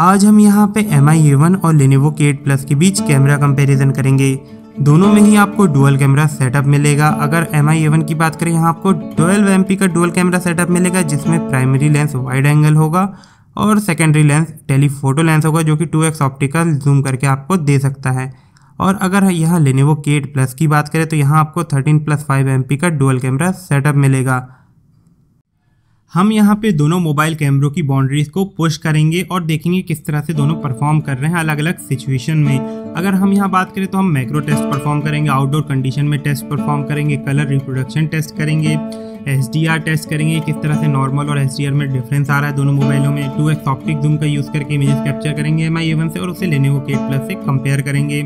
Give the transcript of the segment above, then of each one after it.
आज हम यहाँ पे एम आई और Lenovo K8 Plus के बीच कैमरा कंपैरिजन करेंगे। दोनों में ही आपको डुअल कैमरा सेटअप मिलेगा। अगर एम आई की बात करें, यहाँ आपको 12 एम का डुअल कैमरा सेटअप मिलेगा, जिसमें प्राइमरी लेंस वाइड एंगल होगा और सेकेंडरी लेंस टेलीफोटो लेंस होगा, जो कि टू एक्स ऑप्टिकल जूम करके आपको दे सकता है। और अगर यहाँ Lenovo K8 Plus की बात करें तो यहाँ आपको 13 प्लस फाइव एम का डुअल कैमरा सेटअप मिलेगा। हम यहाँ पे दोनों मोबाइल कैमरों की बाउंड्रीज को पुश करेंगे और देखेंगे किस तरह से दोनों परफॉर्म कर रहे हैं अलग अलग सिचुएशन में। अगर हम यहाँ बात करें तो हम मैक्रो टेस्ट परफॉर्म करेंगे आउटडोर कंडीशन में टेस्ट परफॉर्म करेंगे कलर रिप्रोडक्शन टेस्ट करेंगे एस टेस्ट करेंगे, किस तरह से नॉर्मल और एस में डिफरेंस आ रहा है दोनों मोबाइलों में। टू एक्स ऑप्टिक जूम का यूज़ करके इमेजेस कैप्चर करेंगे एम आई से और उसे लेने वो केट प्लस से कंपेयर करेंगे।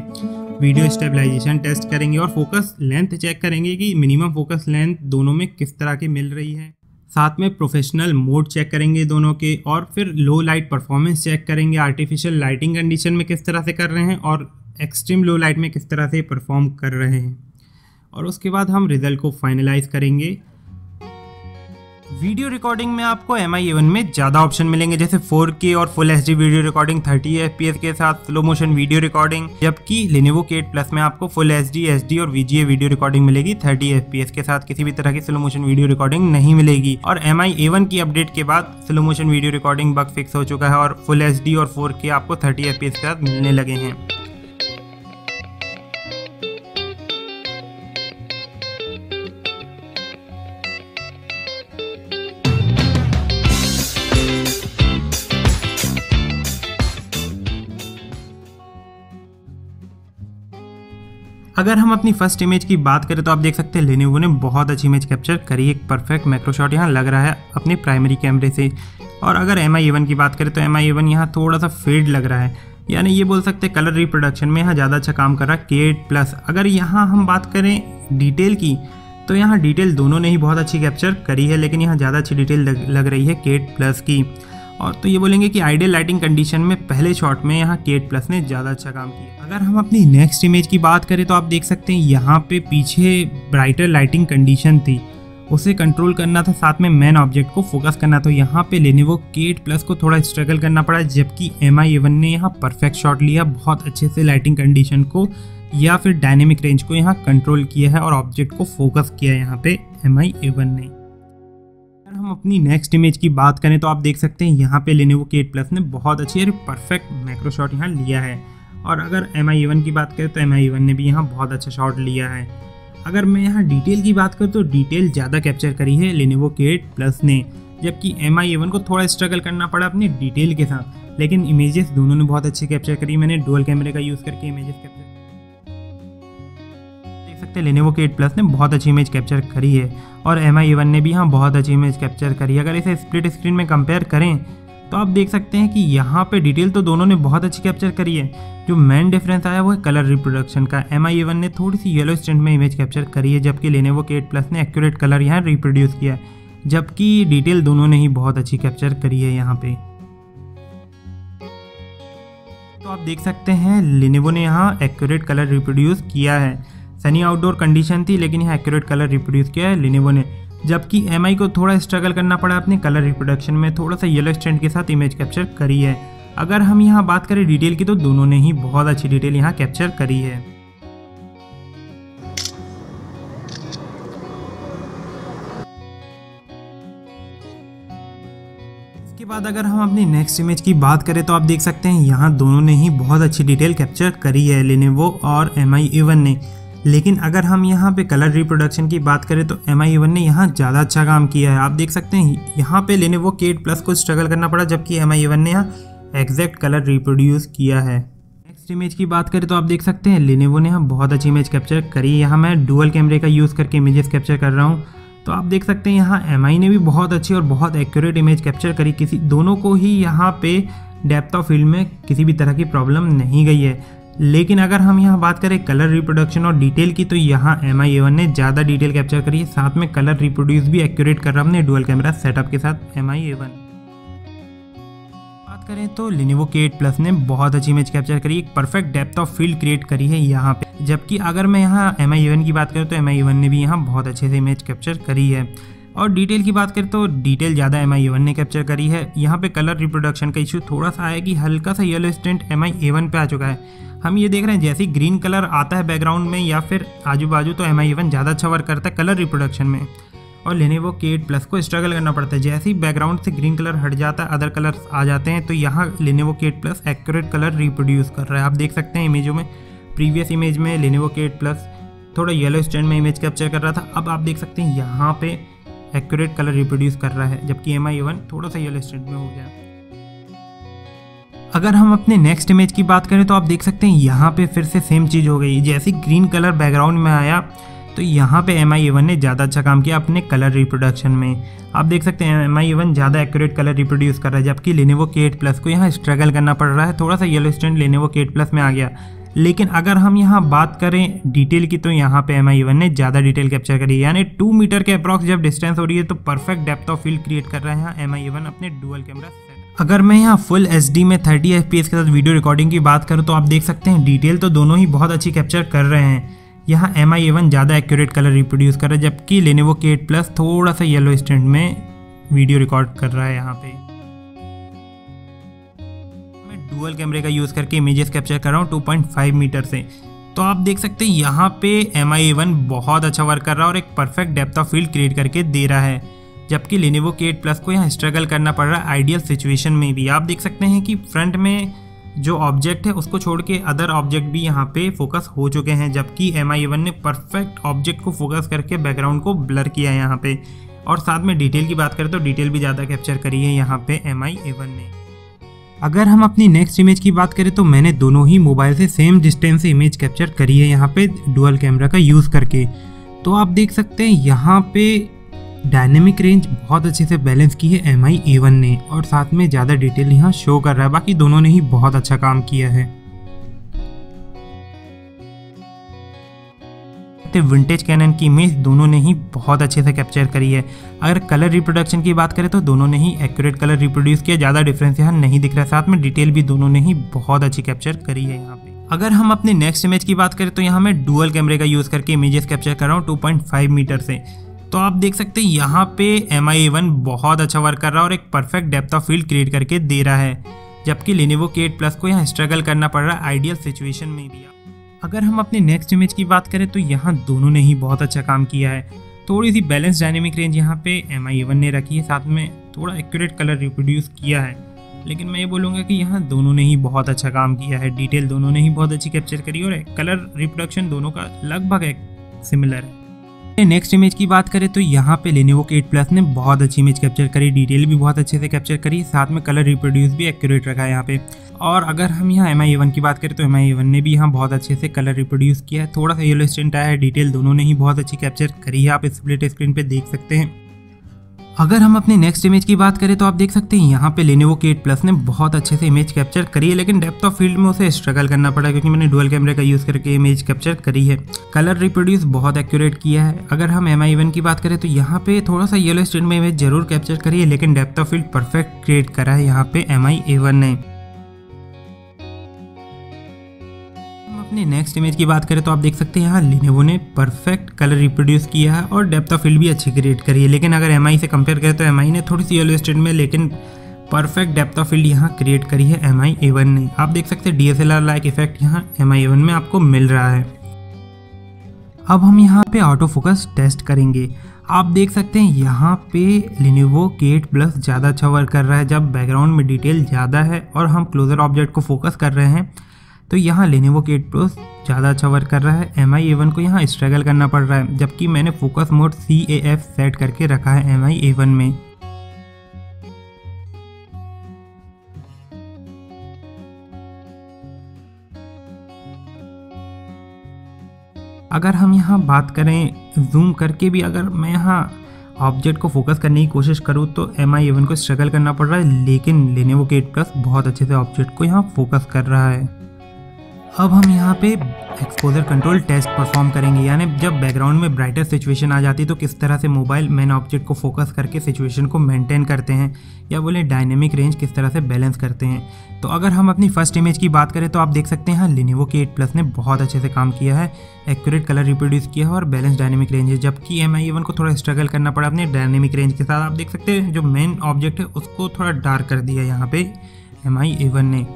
वीडियो स्टेबलाइजेशन टेस्ट करेंगे और फोकस लेंथ चेक करेंगे कि मिनिमम फोकस लेंथ दोनों में किस तरह की मिल रही है। साथ में प्रोफेशनल मोड चेक करेंगे दोनों के और फिर लो लाइट परफॉर्मेंस चेक करेंगे आर्टिफिशियल लाइटिंग कंडीशन में किस तरह से कर रहे हैं और एक्सट्रीम लो लाइट में किस तरह से परफॉर्म कर रहे हैं। और उसके बाद हम रिज़ल्ट को फाइनलाइज करेंगे। वीडियो रिकॉर्डिंग में आपको एम आई में ज़्यादा ऑप्शन मिलेंगे, जैसे 4K और full HD video recording 30 F के साथ स्लो मोशन वीडियो रिकॉर्डिंग जबकि Lenovo K8 Plus में आपको फुल एच डी और VGA वीडियो रिकॉर्डिंग मिलेगी 30 एफ़ के साथ किसी भी तरह की स्लो मोशन वीडियो रिकॉर्डिंग नहीं मिलेगी। और एम आई की अपडेट के बाद slow motion video recording bug fix हो चुका है और फुल एच और फोर आपको थर्टी एफ़ के साथ मिलने लगे हैं। अगर हम अपनी फ़र्स्ट इमेज की बात करें तो आप देख सकते हैं लेनेवो ने बहुत अच्छी इमेज कैप्चर करी एक परफेक्ट मैक्रो शॉट यहाँ लग रहा है अपने प्राइमरी कैमरे से। और अगर एम आई की बात करें तो एम आई एवन यहाँ थोड़ा सा फेड लग रहा है। यानी ये बोल सकते हैं कलर रिप्रोडक्शन में यहाँ ज़्यादा अच्छा काम कर रहा है के प्लस अगर यहाँ हम बात करें डिटेल की तो यहाँ डिटेल दोनों ने ही बहुत अच्छी कैप्चर करी है लेकिन यहाँ ज़्यादा अच्छी डिटेल लग, रही है के प्लस की। और तो ये बोलेंगे कि आइडियल लाइटिंग कंडीशन में पहले शॉट में यहाँ केट प्लस ने ज़्यादा अच्छा काम किया। अगर हम अपनी नेक्स्ट इमेज की बात करें तो आप देख सकते हैं यहाँ पे पीछे ब्राइटर लाइटिंग कंडीशन थी। उसे कंट्रोल करना था, साथ में मेन ऑब्जेक्ट को फोकस करना था। यहाँ पे लेने वो केट प्लस को थोड़ा स्ट्रगल करना पड़ा, जबकि एम आई एवन ने यहाँ परफेक्ट शॉट लिया, बहुत अच्छे से लाइटिंग कंडीशन को या फिर डायनेमिक रेंज को यहाँ कंट्रोल किया है और ऑब्जेक्ट को फोकस किया है यहाँ पे एम आई एवन ने। अगर हम अपनी नेक्स्ट इमेज की बात करें तो आप देख सकते हैं यहाँ पे लेने के एट प्लस ने बहुत अच्छी और परफेक्ट मैक्रो शॉट यहाँ लिया है। और अगर एम आई की बात करें तो एम आई ने भी यहाँ बहुत अच्छा शॉट लिया है। अगर मैं यहाँ डिटेल की बात करूँ तो डिटेल ज़्यादा कैप्चर करी है लेनेवो के एट प्लस ने, जबकि एम आई को थोड़ा स्ट्रगल करना पड़ा अपनी डिटेल के साथ। लेकिन इमेजेस दोनों ने बहुत अच्छी कैप्चर करी। मैंने डुअल कैमरे का यूज़ करके इमेजेस कैप्चर सकते हैं। लेनेवो के एट प्लस ने बहुत अच्छी इमेज कैप्चर करी है और एम आई ने भी यहाँ बहुत अच्छी इमेज कैप्चर करी है। अगर इसे स्प्लिट स्क्रीन में कंपेयर करें तो आप देख सकते हैं कि यहाँ पे डिटेल तो दोनों ने बहुत अच्छी कैप्चर करी है। जो मेन डिफरेंस आया वो है कलर रिप्रोडक्शन का। एम आई ने थोड़ी सी येलो स्टेंट में इमेज कैप्चर करी है, जबकि लेने वो के प्लस ने एक्यूरेट कलर यहाँ रिप्रोड्यूस किया है। जबकि डिटेल दोनों ने ही बहुत अच्छी कैप्चर करी है यहाँ पे। तो आप देख सकते हैं लिनेवो ने यहाँ एक्यूरेट कलर रिप्रोड्यूस किया है। सनी आउटडोर कंडीशन थी, लेकिन यहाँ एक्यूरेट कलर रिप्रोड्यूस किया है लिनेवो ने। जबकि एमआई को थोड़ा स्ट्रगल करना पड़ा अपने कलर रिप्रोडक्शन में थोड़ा सा येलो स्टैंड के साथ इमेज कैप्चर करी है। अगर हम यहाँ बात करें डिटेल की तो दोनों ने ही बहुत अच्छी डिटेल यहाँ कैप्चर करी है। इसके बाद अगर हम अपनी नेक्स्ट इमेज की बात करें तो आप देख सकते हैं यहाँ दोनों ने ही बहुत अच्छी डिटेल कैप्चर करी है लेनेवो और एम आई इवन ने। लेकिन अगर हम यहाँ पे कलर रिप्रोडक्शन की बात करें तो एम आई ने यहाँ ज़्यादा अच्छा काम किया है। आप देख सकते हैं, यहाँ पे लेने वो केट प्लस को स्ट्रगल करना पड़ा जबकि एम आई ने यहाँ एग्जैक्ट कलर रिप्रोड्यूस किया है। नेक्स्ट इमेज की बात करें तो आप देख सकते हैं लेनेवो ने यहाँ बहुत अच्छी इमेज कैप्चर करी यहाँ मैं डुअल कैमरे का यूज़ करके इमेजेस कैप्चर कर रहा हूँ। तो आप देख सकते हैं, यहाँ एम ने भी बहुत अच्छी और बहुत एक्यूरेट इमेज कैप्चर करी। किसी, दोनों को ही यहाँ पे डेप्थ ऑफ़ फ़ील्ड में किसी भी तरह की प्रॉब्लम नहीं गई है। लेकिन अगर हम यहाँ बात करें कलर रिप्रोडक्शन और डिटेल की तो यहाँ एम आई ने ज़्यादा डिटेल कैप्चर करी है। साथ में कलर रिप्रोड्यूस भी एक्यूरेट कर रहा अपने डुअल कैमरा सेटअप के साथ एम आई बात करें तो लिनिवो के एट प्लस ने बहुत अच्छी इमेज कैप्चर करी, एक perfect depth of field create करी है यहाँ पे। जबकि अगर मैं यहाँ एम आई की बात करूँ तो एम आई ने भी यहाँ बहुत अच्छे से इमेज कैप्चर करी है। और डिटेल की बात करें तो डिटेल ज़्यादा एम आई ने कैप्चर करी है। यहाँ पे कलर रिप्रोडक्शन का इशू थोड़ा सा है कि हल्का सा येलो स्टेंट एम आई पे आ चुका है। हम ये देख रहे हैं, जैसे ही ग्रीन कलर आता है बैकग्राउंड में या फिर आजू बाजू तो एम आई ज़्यादा अच्छा वर्क करता है कलर रिप्रोडक्शन में। और लेने वो के प्लस को स्ट्रगल करना पड़ता है। जैसे ही बैकग्राउंड से ग्रीन कलर हट जाता है अदर कलर्स आ जाते हैं तो यहाँ Lenovo K eight plus accurate colour reproduce कर रहा है। आप देख सकते हैं इमेजों में प्रीवियस इमेज में लेने वो केट प्लस थोड़ा येलो स्टैंड में इमेज कैप्चर कर रहा था। अब आप देख सकते हैं, यहाँ पे एक्यूरेट कलर रिप्रोड्यूस कर रहा है, जबकि एम आई थोड़ा सा येलो स्टैंड में हो गया। अगर हम अपने नेक्स्ट इमेज की बात करें तो आप देख सकते हैं यहाँ पे फिर से सेम चीज़ हो गई। जैसे ग्रीन कलर बैकग्राउंड में आया तो यहाँ पे एम आई वन ने ज़्यादा अच्छा काम किया अपने कलर रिप्रोडक्शन में। आप देख सकते हैं एम आई वन ज़्यादा एक्यूरेट कलर रिप्रोड्यूस कर रहा है, जबकि लेने वो के प्लस को यहाँ स्ट्रगल करना पड़ रहा है। थोड़ा सा येलो स्टैंड लेने वो के प्लस में आ गया। लेकिन अगर हम यहाँ बात करें डिटेल की तो यहाँ पे एम आई ने ज़्यादा डिटेल कैप्चर करी है। यानी टू मीटर के अप्रॉक्स जब डिस्टेंस हो रही है तो perfect depth of field create कर रहा है यहाँ एम आई वन अपने डुअल कैमरा अगर मैं यहाँ फुल एच में 30 एफपीएस के साथ वीडियो रिकॉर्डिंग की बात करूँ तो आप देख सकते हैं डिटेल तो दोनों ही बहुत अच्छी कैप्चर कर रहे हैं। यहाँ एम आई वन ज़्यादा एक्यूरेट कलर रिप्रोड्यूस कर रहा है, जबकि लेने वो के प्लस थोड़ा सा येलो स्टैंड में वीडियो रिकॉर्ड कर रहा है यहाँ पे। डुअल कैमरे का यूज़ करके इमेजेस कैप्चर कर रहा हूँ 2.5 मीटर से। तो आप देख सकते हैं, यहाँ पे एम आई वन बहुत अच्छा वर्क कर रहा है और एक perfect depth of field create करके दे रहा है। जबकि लेनेवो के एट प्लस को यहाँ स्ट्रगल करना पड़ रहा है आइडियल सिचुएशन में भी। आप देख सकते हैं कि फ्रंट में जो ऑब्जेक्ट है, उसको छोड़ के अदर ऑब्जेक्ट भी यहाँ पे फोकस हो चुके हैं। जबकि एम आई वन ने परफेक्ट ऑब्जेक्ट को फोकस करके बैकग्राउंड को ब्लर किया है यहाँ पे। और साथ में डिटेल की बात करें तो डिटेल भी ज़्यादा कैप्चर करी है यहाँ पे एम आई ए वन ने। अगर हम अपनी नेक्स्ट इमेज की बात करें तो मैंने दोनों ही मोबाइल से सेम डिस्टेंस से इमेज कैप्चर करी है यहाँ पे डुअल कैमरा का यूज़ करके। तो आप देख सकते हैं, यहाँ पे डायनेमिक रेंज बहुत अच्छे से बैलेंस की है एम आई ने, और साथ में ज़्यादा डिटेल यहाँ शो कर रहा है। बाकी दोनों ने ही बहुत अच्छा काम किया है। सकते विंटेज कैनन की इमेज दोनों ने ही बहुत अच्छे से कैप्चर करी है। अगर कलर रिप्रोडक्शन की बात करें तो दोनों ने ही एक्यूरेट कलर रिप्रोड्यूस किया, ज़्यादा डिफरेंस यहाँ नहीं दिख रहा है। साथ में डिटेल भी दोनों ने ही बहुत अच्छी कैप्चर करी है यहाँ पे। अगर हम अपने नेक्स्ट इमेज की बात करें तो यहाँ मैं डुअल कैमरे का यूज़ करके इमेजेस कैप्चर कर रहा हूँ टू मीटर से। तो आप देख सकते हैं यहाँ पे एम आई बहुत अच्छा वर्क कर रहा है और एक perfect depth of field create करके दे रहा है। जबकि लेनेवो के एट प्लस को यहाँ स्ट्रगल करना पड़ रहा है आइडियल सिचुएशन में भी। अगर हम अपने नेक्स्ट इमेज की बात करें तो यहाँ दोनों ने ही बहुत अच्छा काम किया है। थोड़ी सी बैलेंस डायनेमिक रेंज यहाँ पे एम आई ने रखी है, साथ में थोड़ा एक्यूरेट कलर रिप्रोड्यूस किया है। लेकिन मैं ये बोलूँगा कि यहाँ दोनों ने ही बहुत अच्छा काम किया है। डिटेल दोनों ने ही बहुत अच्छी कैप्चर करी और कलर रिप्रोडक्शन दोनों का लगभग एक सिमिलर है। नेक्स्ट इमेज की बात करें तो यहाँ पे लेनेवो के एट प्लस ने बहुत अच्छी इमेज कैप्चर करी डिटेल भी बहुत अच्छे से कैप्चर करी, साथ में कलर रिप्रोड्यूस भी एक्यूरेट रखा है यहाँ पे। और अगर हम यहाँ एम आई की बात करें तो एम आई ने भी यहाँ बहुत अच्छे से कलर रिप्रोड्यूस किया है। थोड़ा सा येलो स्टेंट आया है डिटेल दोनों ने ही बहुत अच्छी कैप्चर करी है। आप स्प्लिट स्क्रीन पर देख सकते हैं। अगर हम अपने नेक्स्ट इमेज की बात करें तो आप देख सकते हैं, यहाँ पे लेनेवो के एट प्लस ने बहुत अच्छे से इमेज कैप्चर करी है, लेकिन डेप्थ ऑफ़ फ़ील्ड में उसे स्ट्रगल करना पड़ा क्योंकि मैंने डुअल कैमरे का यूज़ करके इमेज कैप्चर करी है। कलर रिप्रोड्यूस बहुत एक्यूरेट किया है। अगर हम एम आई की बात करें तो यहाँ पे थोड़ा सा येलो स्टेंट में इमेज ज़रूर कैप्चर करी है, लेकिन depth of field perfect create करा है यहाँ पे एम आई ने। अपनी नेक्स्ट इमेज की बात करें तो आप देख सकते हैं यहाँ लिनेवो ने परफेक्ट कलर रिप्रोड्यूस किया है और डेप्थ ऑफ़ फ़ील्ड भी अच्छी क्रिएट करी है। लेकिन अगर MI से कंपेयर करें तो MI ने थोड़ी सी येलो स्टेट में, लेकिन परफेक्ट डेप्थ ऑफ़ फ़ील्ड यहाँ क्रिएट करी है एम आई ने। आप देख सकते हैं डी एस लाइक इफ़ेक्ट यहाँ एम आई में आपको मिल रहा है। अब हम यहाँ पे ऑटो फोकस टेस्ट करेंगे। आप देख सकते हैं यहाँ पे लिनिवो केट प्लस ज़्यादा अच्छा वर्क कर रहा है, जब बैकग्राउंड में डिटेल ज़्यादा है और हम क्लोजर ऑब्जेक्ट को फोकस कर रहे हैं। तो यहाँ लेनेवो केट प्रो ज़्यादा अच्छा वर्क कर रहा है। एम आई ए वन को यहाँ स्ट्रगल करना पड़ रहा है, जबकि मैंने focus mode C A F set करके रखा है एम आई ए वन में। अगर हम यहाँ बात करें जूम करके भी अगर मैं यहाँ ऑब्जेक्ट को फोकस करने की कोशिश करूँ तो एम आई एवन को स्ट्रगल करना पड़ रहा है, लेकिन लेनेवो केट प्लस बहुत अच्छे से ऑब्जेक्ट को यहाँ फोकस कर रहा है। अब हम यहाँ पे एक्सपोजर कंट्रोल टेस्ट परफॉर्म करेंगे। यानी जब बैकग्राउंड में ब्राइटर सिचुएशन आ जाती है तो किस तरह से मोबाइल मेन ऑब्जेक्ट को फोकस करके सिचुएशन को मेंटेन करते हैं, या बोले डायनेमिक रेंज किस तरह से बैलेंस करते हैं। तो अगर हम अपनी फ़र्स्ट इमेज की बात करें तो आप देख सकते हैं लिनिवो के एट प्लस ने बहुत अच्छे से काम किया है। एक्यूरेट कलर रिप्रोड्यूस किया है और बैलेंस डायनेमिक रेंज है। जबकि एम आई को थोड़ा स्ट्रगल करना पड़ा अपने डायनेमिक रेंज के साथ। आप देख सकते हैं, जो मेन ऑब्जेक्ट है, उसको थोड़ा डार्क कर दिया यहाँ पे एम आई ने।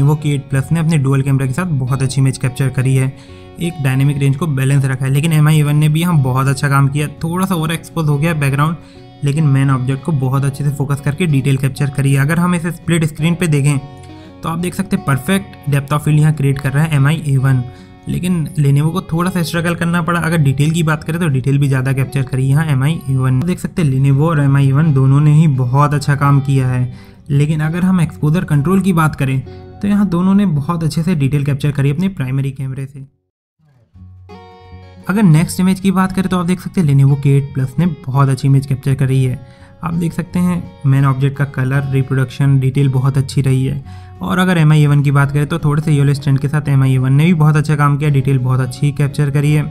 वो के एट प्लस ने अपने डुअल कैमरा के साथ बहुत अच्छी इमेज कैप्चर करी है। एक डायनेमिक रेंज को बैलेंस रखा है, लेकिन एम आई ने भी यहाँ बहुत अच्छा काम किया। थोड़ा सा ओवर एक्सपोज हो गया बैकग्राउंड लेकिन मेन ऑब्जेक्ट को बहुत अच्छे से फोकस करके डिटेल कैप्चर करी है। अगर हम इसे स्प्लिट स्क्रीन पे देखें तो आप देख सकते हैं परफेक्ट डेप्थ ऑफ़ फ़ील्ड यहाँ क्रिएट कर रहा है एम आई ए वन लेकिन लेनेवो को थोड़ा सा स्ट्रगल करना पड़ा। अगर डिटेल की बात करें तो डिटेल भी ज़्यादा कैप्चर करी यहाँ एम आई ए वन देख सकते हैं लेनेवो और एम आई दोनों ने ही बहुत अच्छा काम किया है। लेकिन अगर हम एक्सपोजर कंट्रोल की बात करें तो यहाँ दोनों ने बहुत अच्छे से डिटेल कैप्चर करी अपने प्राइमरी कैमरे से। अगर नेक्स्ट इमेज की बात करें तो आप देख सकते हैं लेनेवो के एट प्लस ने बहुत अच्छी इमेज कैप्चर करी है। आप देख सकते हैं मेन ऑब्जेक्ट का कलर रिप्रोडक्शन डिटेल बहुत अच्छी रही है। और अगर एम आई की बात करें तो थोड़े से येलो स्टैंड के साथ एम आई ने भी बहुत अच्छा काम किया डिटेल बहुत अच्छी कैप्चर करी है।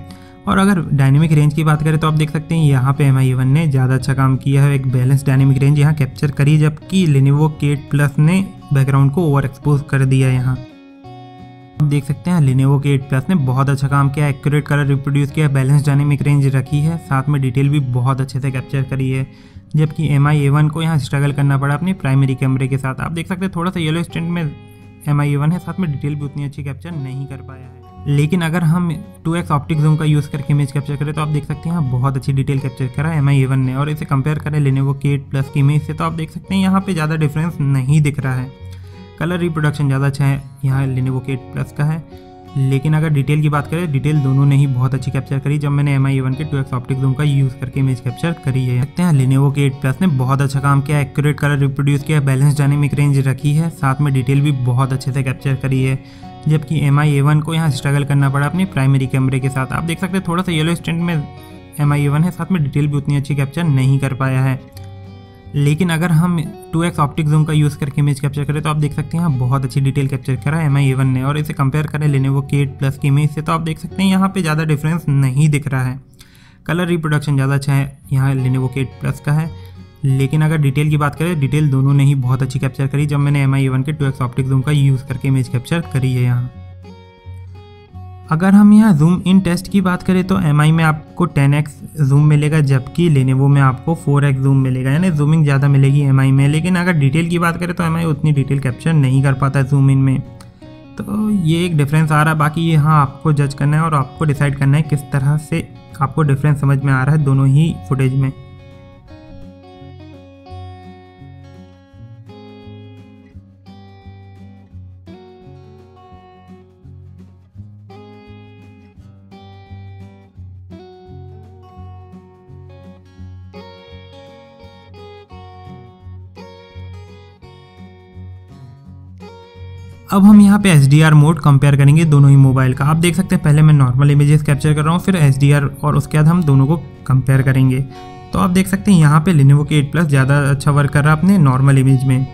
और अगर डायनेमिक रेंज की बात करें तो आप देख सकते हैं यहाँ पे एम आई ने ज़्यादा अच्छा काम किया है। एक बैलेंस डायनेमिक रेंज यहाँ कैप्चर करी, जबकि लेनिवो केट प्लस ने बैकग्राउंड को ओवर एक्सपोज कर दिया यहाँ। आप देख सकते हैं लिनेवो के एट प्लस ने बहुत अच्छा काम किया एक्यूरेट कलर रिप्रोड्यूस किया बैलेंस डायनेमिक रेंज रखी है, साथ में डिटेल भी बहुत अच्छे से कैप्चर करी है। जबकि एम आई ए वन को यहाँ स्ट्रगल करना पड़ा अपने प्राइमरी कैमरे के साथ। आप देख सकते हैं, थोड़ा सा येलो स्टैंड में एम आई ए वन है, साथ में डिटेल भी उतनी अच्छी कैप्चर नहीं कर पाया है। लेकिन अगर हम 2x ऑप्टिक जूम का यूज़ करके इमेज कैप्चर करें तो आप देख सकते हैं यहाँ बहुत अच्छी डिटेल कैप्चर करा है एम आई ने। और इसे कंपेयर करें लेने वो के प्लस की इमेज से तो आप देख सकते हैं, यहाँ पे ज़्यादा डिफरेंस नहीं दिख रहा है। कलर रिप्रोडक्शन ज़्यादा अच्छा है, यहाँ लेने वो के प्लस का है। लेकिन अगर डिटेल की बात करें डिटेल दोनों ने ही बहुत अच्छी कैप्चर करी, जब मैंने एम आई के टू एक्स ऑप्टिक जूम का यूज़ करके इमेज कैप्चर करी है। देखते हैं लेनेवो के एट प्लस ने बहुत अच्छा काम किया एक्यूरेट कलर रिप्रोड्यूस किया बैलेंस डायनेमिक रेंज रखी है, साथ में डिटेल भी बहुत अच्छे से कैप्चर करी है। जबकि एम आई को यहाँ स्ट्रगल करना पड़ा अपने प्राइमरी कैमरे के साथ। आप देख सकते हैं थोड़ा सा येलो स्टेंट में एम आई है, साथ में डिटेल भी उतनी अच्छी कैप्चर नहीं कर पाया है। लेकिन अगर हम 2x ऑप्टिक जूम का यूज़ करके इमेज कैप्चर करें तो आप देख सकते हैं, यहाँ बहुत अच्छी डिटेल कैप्चर करा है एम आई ने। और इसे कंपेयर करें लेने वो के प्लस की इमेज से तो आप देख सकते हैं, यहाँ पे ज़्यादा डिफरेंस नहीं दिख रहा है। कलर रिप्रोडक्शन ज़्यादा अच्छा है, यहाँ लेने वो के प्लस का है। लेकिन अगर डिटेल की बात करें डिटेल दोनों ने ही बहुत अच्छी कैप्चर करी जब मैंने एम आई वन के टू एक्स ऑप्टिक जूम का यूज़ करके इमेज कैप्चर करी है यहाँ। अगर हम यहाँ जूम इन टेस्ट की बात करें तो MI में आपको 10x जूम मिलेगा, जबकि लेनेवो में आपको 4x जूम मिलेगा। यानी जूमिंग ज़्यादा मिलेगी MI में, लेकिन अगर डिटेल की बात करें तो MI उतनी डिटेल कैप्चर नहीं कर पाता जूम इन में। तो ये एक डिफरेंस आ रहा है बाकी यहाँ आपको जज करना है और आपको डिसाइड करना है किस तरह से आपको डिफरेंस समझ में आ रहा है दोनों ही फुटेज में। अब हम यहाँ पे एच मोड कंपेयर करेंगे दोनों ही मोबाइल का। आप देख सकते हैं, पहले मैं नॉर्मल इमेजेस कैप्चर कर रहा हूँ, फिर एच और उसके बाद हम दोनों को कंपेयर करेंगे। तो आप देख सकते हैं, यहाँ पे लेनेवो के एट प्लस ज़्यादा अच्छा वर्क कर रहा है अपने नॉर्मल इमेज में।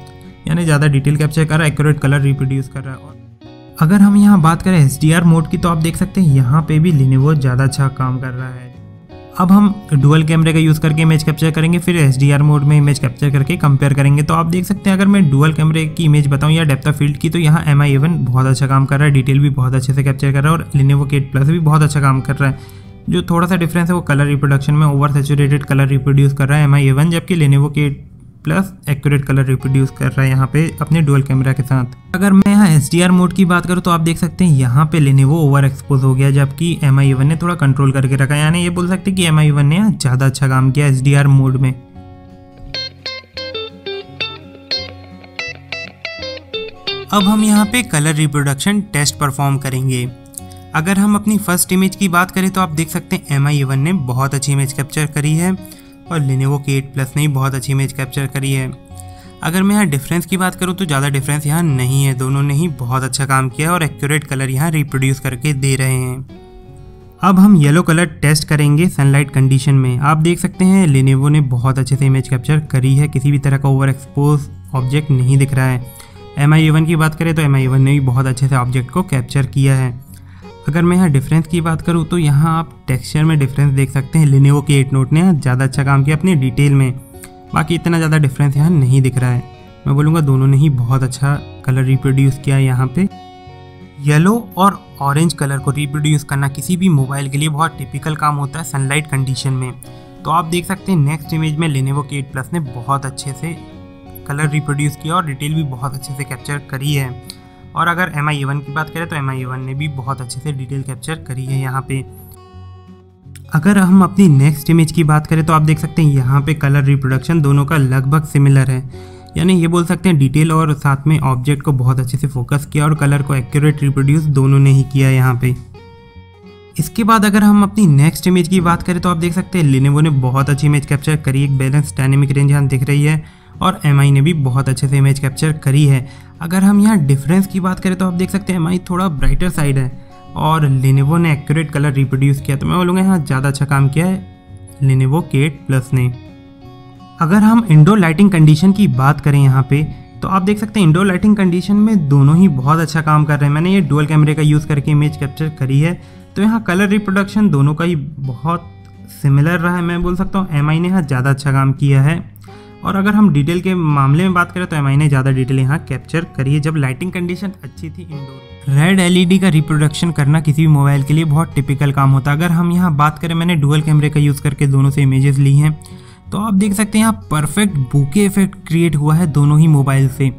यानी ज़्यादा डिटेल कैप्चर कर रहा है एक्यूरेट कलर रिप्रोड्यूस कर रहा है और अगर हम यहाँ बात करें एच मोड की तो आप देख सकते हैं, यहाँ पे भी लेनेवो ज़्यादा अच्छा काम कर रहा है। अब हम डुअल कैमरे का यूज़ करके इमेज कैप्चर करेंगे, फिर एच मोड में इमेज कैप्चर करके कंपेयर करेंगे। तो आप देख सकते हैं, अगर मैं डुअल कैमरे की इमेज बताऊँ या डेप्थ ऑफ़ फ़ील्ड की तो यहाँ एम आई बहुत अच्छा काम कर रहा है डिटेल भी बहुत अच्छे से कैप्चर कर रहा है और लिनेवो केट प्लस भी बहुत अच्छा काम कर रहा है। जो थोड़ा सा डिफरेंस है, वो कलर रिप्रोडक्शन में ओवर सेचुरेटेड कलर रिप्रोड्यूस कर रहा है एम आई जबकि लेनेवो के प्लस एक्यूरेट कलर रिप्रोड्यूस कर रहा है यहाँ पे अपने डुअल कैमरा के साथ। अगर मैं यहाँ एस मोड की बात करूँ तो आप देख सकते हैं यहाँ पे लेने वो ओवर एक्सपोज हो गया, जबकि एम आई ने थोड़ा कंट्रोल करके रखा यानी ये बोल सकते हैं कि एम आई ने ज़्यादा अच्छा काम किया एस मोड में। अब हम यहाँ पे कलर रिप्रोडक्शन टेस्ट परफॉर्म करेंगे। अगर हम अपनी फ़र्स्ट इमेज की बात करें तो आप देख सकते हैं एम आई ने बहुत अच्छी इमेज कैप्चर करी है। और लेनेवो के एट प्लस ने बहुत अच्छी इमेज कैप्चर करी है। अगर मैं यहाँ डिफरेंस की बात करूँ तो ज़्यादा डिफरेंस यहाँ नहीं है। दोनों ने ही बहुत अच्छा काम किया और एक्यूरेट कलर यहाँ रिप्रोड्यूस करके दे रहे हैं। अब हम येलो कलर टेस्ट करेंगे सनलाइट कंडीशन में। आप देख सकते हैं लेनेवो ने बहुत अच्छे से इमेज कैप्चर करी है। किसी भी तरह का ओवर एक्सपोज ऑब्जेक्ट नहीं दिख रहा है। एम आई की बात करें तो एम आई ने भी बहुत अच्छे से ऑब्जेक्ट को कैप्चर किया है। अगर मैं यहाँ डिफरेंस की बात करूँ तो यहाँ आप टेक्सचर में डिफरेंस देख सकते हैं। लिनेवो के एट नोट ने ज़्यादा अच्छा काम किया अपनी डिटेल में। बाकी इतना ज़्यादा डिफरेंस यहाँ नहीं दिख रहा है। मैं बोलूँगा दोनों ने ही बहुत अच्छा कलर रिप्रोड्यूस किया है यहाँ पे। येलो और ऑरेंज कलर को रिप्रोड्यूस करना किसी भी मोबाइल के लिए बहुत टिपिकल काम होता है सनलाइट कंडीशन में। तो आप देख सकते हैं नेक्स्ट इमेज में लेनेवो के एट प्लस ने बहुत अच्छे से कलर रिप्रोड्यूस किया और डिटेल भी बहुत अच्छे से कैप्चर करी है। और अगर एम आई की बात करें तो एम आई ने भी बहुत अच्छे से डिटेल कैप्चर करी है यहाँ पे। अगर हम अपनी नेक्स्ट इमेज की बात करें तो आप देख सकते हैं यहाँ पे कलर रिप्रोडक्शन दोनों का लगभग सिमिलर है। यानी ये बोल सकते हैं डिटेल और साथ में ऑब्जेक्ट को बहुत अच्छे से फोकस किया और कलर को एक्यूरेट रिप्रोड्यूस दोनों ने ही किया यहाँ पे। इसके बाद अगर हम अपनी नेक्स्ट इमेज की बात करें तो आप देख सकते हैं लिनेवो ने बहुत अच्छी इमेज कैप्चर करी, एक बैलेंस डायनेमिक रेंज यहाँ दिख रही है, और एमआई ने भी बहुत अच्छे से इमेज कैप्चर करी है। अगर हम यहाँ डिफरेंस की बात करें तो आप देख सकते हैं एमआई थोड़ा ब्राइटर साइड है, और लिनेवो ने एक्यूरेट कलर रिप्रोड्यूस किया तो मैं बोलूँगा यहाँ ज़्यादा अच्छा काम किया है लिनेवो के प्लस ने। अगर हम इंडोर लाइटिंग कंडीशन की बात करें यहाँ पे तो आप देख सकते हैं इंडोर लाइटिंग कंडीशन में दोनों ही बहुत अच्छा काम कर रहे हैं। मैंने ये डुअल कैमरे का यूज़ करके इमेज कैप्चर करी है। तो यहाँ कलर रिप्रोडक्शन दोनों का ही बहुत सिमिलर रहा है, मैं बोल सकता हूँ। एमआई ने यहाँ ज़्यादा अच्छा काम किया है। और अगर हम डिटेल के मामले में बात करें तो एमआई ने ज़्यादा डिटेल यहाँ कैप्चर करी है। जब लाइटिंग कंडीशन अच्छी थी इंडोर रेड एलईडी का रिप्रोडक्शन करना किसी भी मोबाइल के लिए बहुत टिपिकल काम होता है। अगर हम यहाँ बात करें, मैंने डुअल कैमरे का यूज़ करके दोनों से इमेजेस ली हैं। तो आप देख सकते हैं यहाँ परफेक्ट बुके इफ़ेक्ट क्रिएट हुआ है दोनों ही मोबाइल से।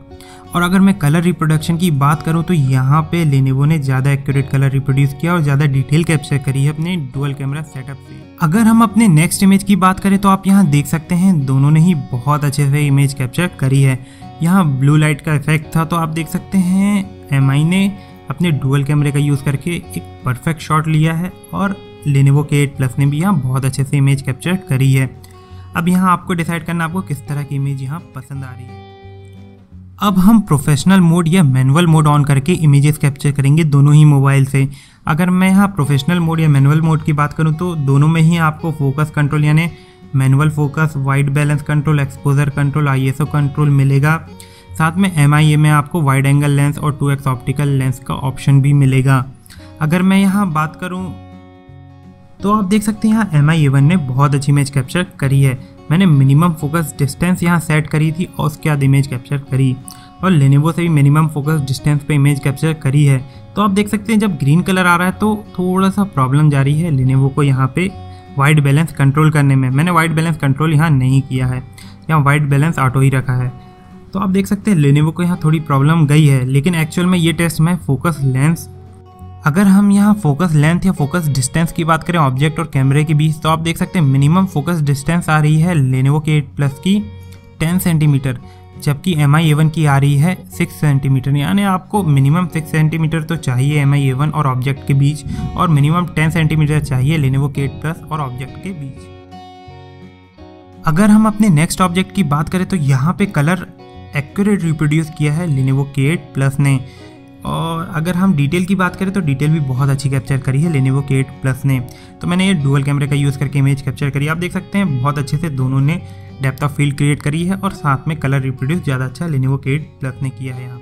और अगर मैं कलर रिप्रोडक्शन की बात करूँ तो यहाँ पे लेनेवो ने ज़्यादा एक्यूरेट कलर रिप्रोड्यूस किया और ज़्यादा डिटेल कैप्चर करी है अपने डुअल कैमरा सेटअप से। अगर हम अपने नेक्स्ट इमेज की बात करें तो आप यहाँ देख सकते हैं, दोनों ने ही बहुत अच्छे से इमेज कैप्चर करी है। यहाँ ब्लू लाइट का इफ़ेक्ट था तो आप देख सकते हैं एम ने अपने डुअल कैमरे का यूज़ करके एक परफेक्ट शॉट लिया है और लेनेवो के एट प्लस ने भी यहाँ बहुत अच्छे से इमेज कैप्चर करी है। अब यहाँ आपको डिसाइड करना, आपको किस तरह की इमेज यहाँ पसंद आ रही है। अब हम प्रोफेशनल मोड या मैनुअल मोड ऑन करके इमेजेस कैप्चर करेंगे दोनों ही मोबाइल से। अगर मैं यहाँ प्रोफेशनल मोड या मैनुअल मोड की बात करूँ तो दोनों में ही आपको फोकस कंट्रोल यानी manual focus white balance control exposure control ISO control मिलेगा। साथ में एमआईए में आपको वाइड एंगल लेंस और टू एक्स ऑप्टिकल लेंस का ऑप्शन भी मिलेगा। अगर मैं यहाँ बात करूँ तो आप देख सकते हैं यहाँ एम आई ने बहुत अच्छी इमेज कैप्चर करी है। मैंने मिनिमम फोकस डिस्टेंस यहाँ सेट करी थी और उसके बाद इमेज कैप्चर करी। और लेनेवो से भी मिनिमम फोकस डिस्टेंस पे इमेज कैप्चर करी है। तो आप देख सकते हैं, जब ग्रीन कलर आ रहा है तो थोड़ा सा प्रॉब्लम जा रही है लेनेवो को यहाँ पे वाइट बैलेंस कंट्रोल करने में। मैंने वाइट बैलेंस कंट्रोल यहाँ नहीं किया है। यहाँ वाइट बैलेंस ऑटो ही रखा है। तो आप देख सकते हैं लेनेवो को यहाँ थोड़ी प्रॉब्लम गई है। लेकिन एक्चुअल में ये टेस्ट में फोकस लेंस अगर हम यहाँ फोकस लेंथ या फोकस डिस्टेंस की बात करें ऑब्जेक्ट और कैमरे के बीच तो आप देख सकते हैं मिनिमम फोकस डिस्टेंस आ रही है लेनोवो के एट प्लस की 10 सेंटीमीटर जबकि एम आई एवन की आ रही है 6 सेंटीमीटर यानी आपको मिनिमम 6 सेंटीमीटर तो चाहिए एम आई एवन और ऑब्जेक्ट के बीच, और मिनिमम 10 सेंटीमीटर चाहिए लेनोवो के एट प्लस और ऑब्जेक्ट के बीच। अगर हम अपने नेक्स्ट ऑब्जेक्ट की बात करें तो यहाँ पे कलर एक्यूरेट रिप्रोड्यूस किया है लिनेवो के एट प्लस ने। और अगर हम डिटेल की बात करें तो डिटेल भी बहुत अच्छी कैप्चर करी है लेनेवो के एट प्लस ने। तो मैंने ये डुअल कैमरे का यूज़ करके इमेज कैप्चर करी। आप देख सकते हैं, बहुत अच्छे से दोनों ने डेप्थ ऑफ़ फ़ील्ड क्रिएट करी है और साथ में कलर रिप्रोड्यूस ज़्यादा अच्छा लेनेवो के एट प्लस ने किया है यहाँ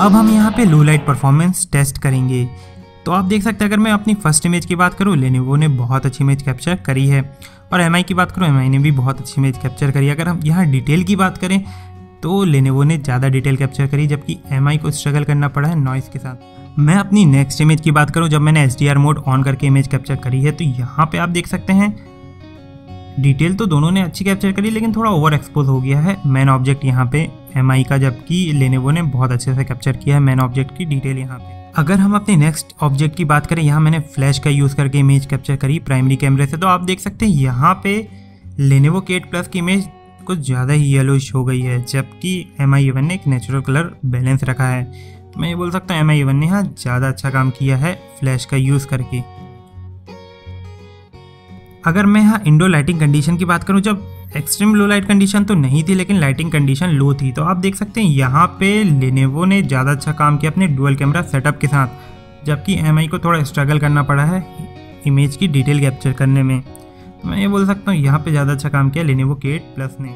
अब हम यहाँ पे लो लाइट परफॉर्मेंस टेस्ट करेंगे। तो आप देख सकते हैं, अगर मैं अपनी फ़र्स्ट इमेज की बात करूँ लेनेवो ने बहुत अच्छी इमेज कैप्चर करी है। और MI की बात करूँ एम ने भी बहुत अच्छी इमेज कैप्चर करी अगर हम यहाँ डिटेल की बात करें तो लेनेवो ने ज़्यादा डिटेल कैप्चर करी, जबकि MI को स्ट्रगल करना पड़ा है नॉइस के साथ। मैं अपनी नेक्स्ट इमेज की बात करूँ, जब मैंने एच मोड ऑन करके इमेज कैप्चर करी है तो यहाँ पे आप देख सकते हैं डिटेल तो दोनों ने अच्छी कैप्चर करी, लेकिन थोड़ा ओवर एक्सपोज हो गया है मैन ऑब्जेक्ट यहाँ पे एम का, जबकि लेनेवो ने बहुत अच्छे से कैप्चर किया है मैन ऑब्जेक्ट की डिटेल यहाँ पे। अगर हम अपने नेक्स्ट ऑब्जेक्ट की बात करें, यहाँ मैंने फ्लैश का यूज़ करके इमेज कैप्चर करी प्राइमरी कैमरे से। तो आप देख सकते हैं, यहाँ पे लेनेवो के एट प्लस की इमेज कुछ ज़्यादा ही येलोइश हो गई है, जबकि एम आई ने एक नेचुरल कलर बैलेंस रखा है। तो मैं ये बोल सकता हूँ एम आई ने यहाँ ज़्यादा अच्छा काम किया है फ्लैश का यूज़ करके। अगर मैं यहाँ इंडो लाइटिंग कंडीशन की बात करूँ, जब एक्सट्रीम लो लाइट कंडीशन तो नहीं थी, लेकिन लाइटिंग कंडीशन लो थी। तो आप देख सकते हैं, यहाँ पे लेनेवो ने ज़्यादा अच्छा काम किया अपने डुअल कैमरा सेटअप के साथ, जबकि एमआई को थोड़ा स्ट्रगल करना पड़ा है इमेज की डिटेल कैप्चर करने में। तो मैं ये बोल सकता हूँ, यहाँ पे ज़्यादा अच्छा काम किया लेनेवो के एट प्लस ने।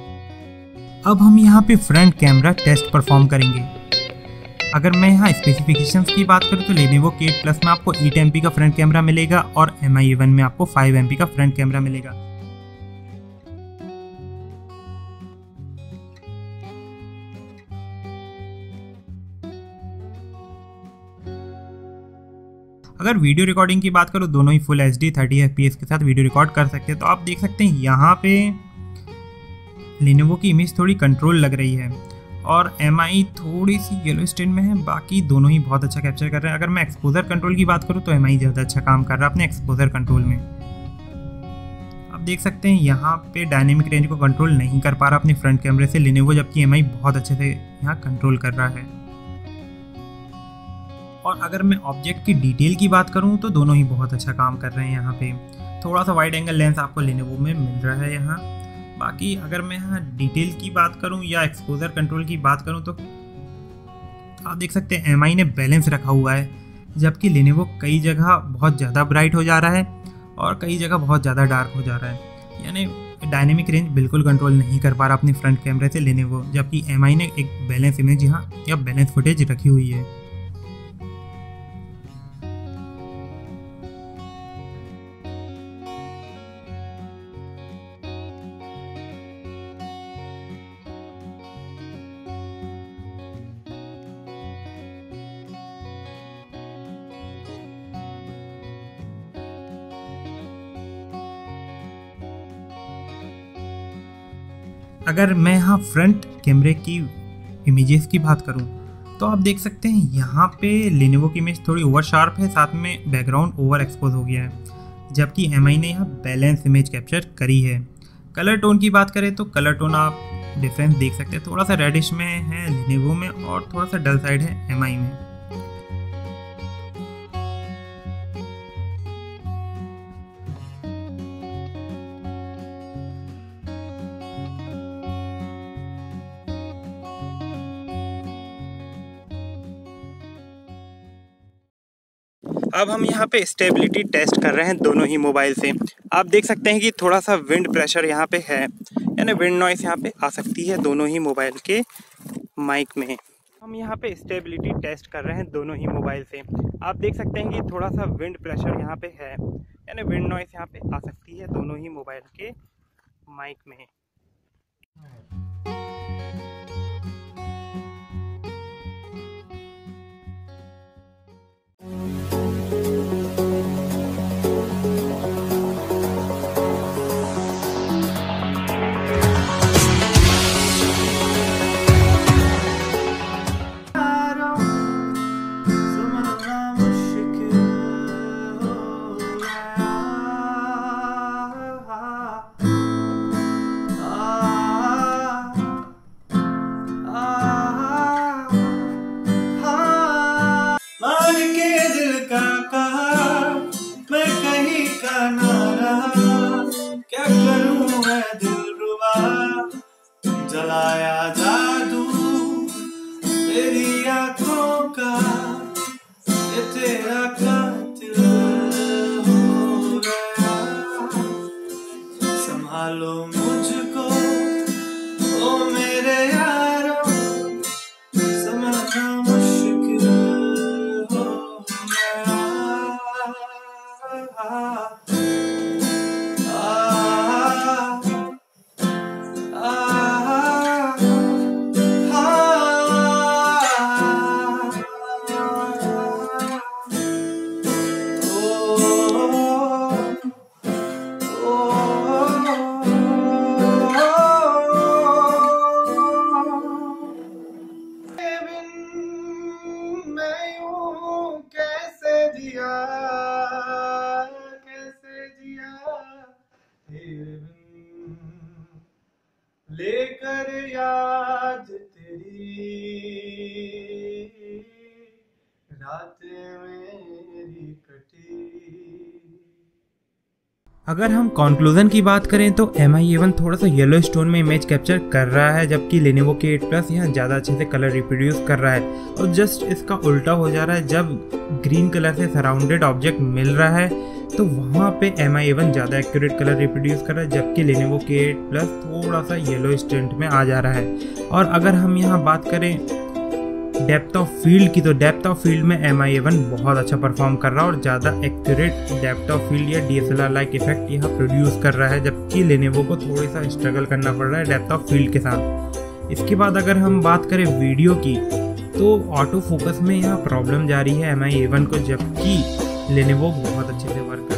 अब हम यहाँ पे फ्रंट कैमरा टेस्ट परफॉर्म करेंगे। अगर मैं यहाँ स्पेसिफिकेशंस की बात करूँ तो लेनेवो के प्लस में आपको एट एम का फ्रंट कैमरा मिलेगा और एम आई में आपको फाइव एम का फ्रंट कैमरा मिलेगा। अगर वीडियो रिकॉर्डिंग की बात करो, दोनों ही full H D thirty F P S के साथ वीडियो रिकॉर्ड कर सकते हैं। तो आप देख सकते हैं, यहाँ पे लिनोवो की इमेज थोड़ी कंट्रोल लग रही है और एम आई थोड़ी सी येलो स्टेन में है। बाकी दोनों ही बहुत अच्छा कैप्चर कर रहे हैं। अगर मैं एक्सपोजर कंट्रोल की बात करूँ तो एम आई ज़्यादा अच्छा काम कर रहा है अपने एक्सपोजर कंट्रोल में। आप देख सकते हैं, यहाँ पे डायनेमिक रेंज को कंट्रोल नहीं कर पा रहा अपने फ्रंट कैमरे से। लिनोवो जबकि एम आई बहुत अच्छे से यहाँ कंट्रोल कर रहा है। और अगर मैं ऑब्जेक्ट की डिटेल की बात करूँ तो दोनों ही बहुत अच्छा काम कर रहे हैं यहाँ पे। थोड़ा सा वाइड एंगल लेंस आपको लेनेवो में मिल रहा है यहाँ। बाकी अगर मैं यहाँ डिटेल की बात करूँ या एक्सपोजर कंट्रोल की बात करूँ तो आप देख सकते हैं एमआई ने बैलेंस रखा हुआ है, जबकि लेनेवो कई जगह बहुत ज़्यादा ब्राइट हो जा रहा है और कई जगह बहुत ज़्यादा डार्क हो जा रहा है। यानी डायनेमिक रेंज बिल्कुल कंट्रोल नहीं कर पा रहा अपने फ्रंट कैमरे से लेने वो, जबकि एमआई ने एक बैलेंस इमेज यहाँ, या बैलेंस फुटेज रखी हुई है। अगर मैं यहाँ फ्रंट कैमरे की इमेजेस की बात करूँ तो आप देख सकते हैं यहाँ पे लेनेवो की इमेज थोड़ी ओवर शार्प है, साथ में बैकग्राउंड ओवर एक्सपोज हो गया है। जबकि MI ने यहाँ बैलेंस इमेज कैप्चर करी है। कलर टोन की बात करें तो कलर टोन आप डिफरेंस देख सकते हैं। थोड़ा सा रेडिश में है लेनेवो में और थोड़ा सा डल साइड है एम में। अब हम यहाँ पे स्टेबिलिटी टेस्ट कर रहे हैं दोनों ही मोबाइल से। आप देख सकते हैं कि थोड़ा सा विंड प्रेशर यहाँ पे है, यानी विंड नॉइस यहाँ पे आ सकती है दोनों ही मोबाइल के माइक में। हम यहाँ पे स्टेबिलिटी टेस्ट कर रहे हैं दोनों ही मोबाइल से। आप देख सकते हैं कि थोड़ा सा विंड प्रेशर यहाँ पे है, यानी विंड नॉइस यहाँ पे आ सकती है दोनों ही मोबाइल के माइक में। अगर हम कॉन्क्लूजन की बात करें तो एम आई एवन थोड़ा सा येलो स्टोन में इमेज कैप्चर कर रहा है, जबकि लेनेवो के एट प्लस यहाँ ज़्यादा अच्छे से कलर रिप्रोड्यूस कर रहा है। और जस्ट इसका उल्टा हो जा रहा है, जब ग्रीन कलर से सराउंडेड ऑब्जेक्ट मिल रहा है तो वहाँ पे एम आई एवन ज़्यादा एक्यूरेट कलर रिप्रोड्यूस कर रहा है, जबकि लेनेवो के एट प्लस थोड़ा सा येलो स्टेंट में आ जा रहा है। और अगर हम यहाँ बात करें डेप्थ ऑफ़ फ़ील्ड की तो डेप्थ ऑफ़ फ़ील्ड में एम आई वन बहुत अच्छा परफॉर्म कर रहा है और ज़्यादा एक्यूरेट डेप्थ ऑफ़ फ़ील्ड या D S L R like effect यहाँ प्रोड्यूस कर रहा है, जबकि लेनेवो को थोड़ी सा स्ट्रगल करना पड़ रहा है डेप्थ ऑफ़ फ़ील्ड के साथ। इसके बाद अगर हम बात करें वीडियो की तो ऑटो फोकस में यहाँ प्रॉब्लम जा रही है एम आई एवन को, जबकि लेनेवो बहुत अच्छे से वर्क